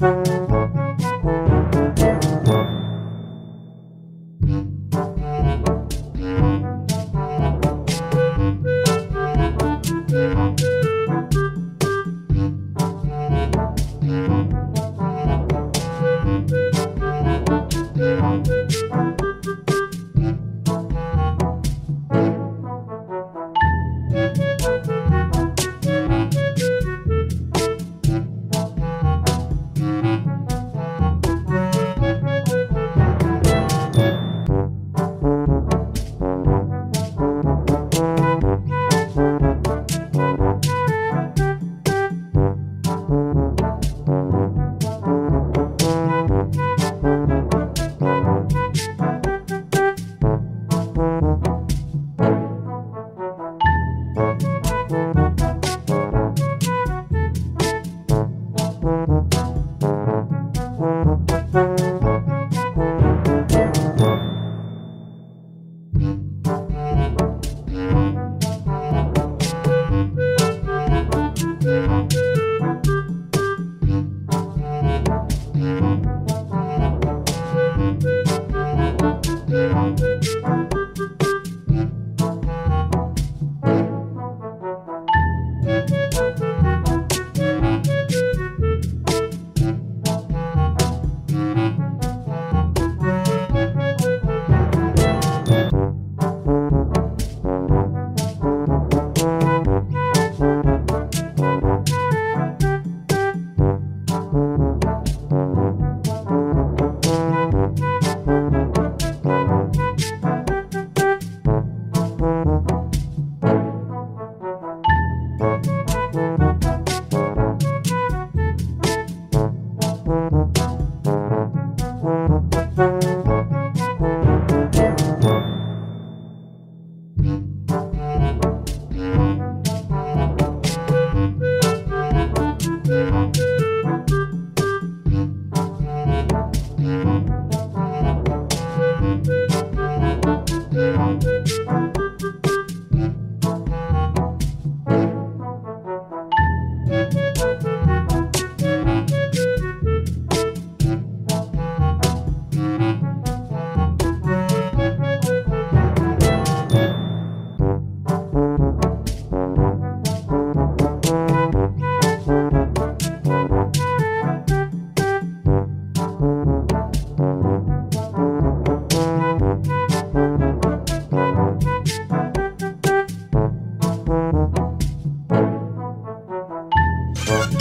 Thank Bye. Bye.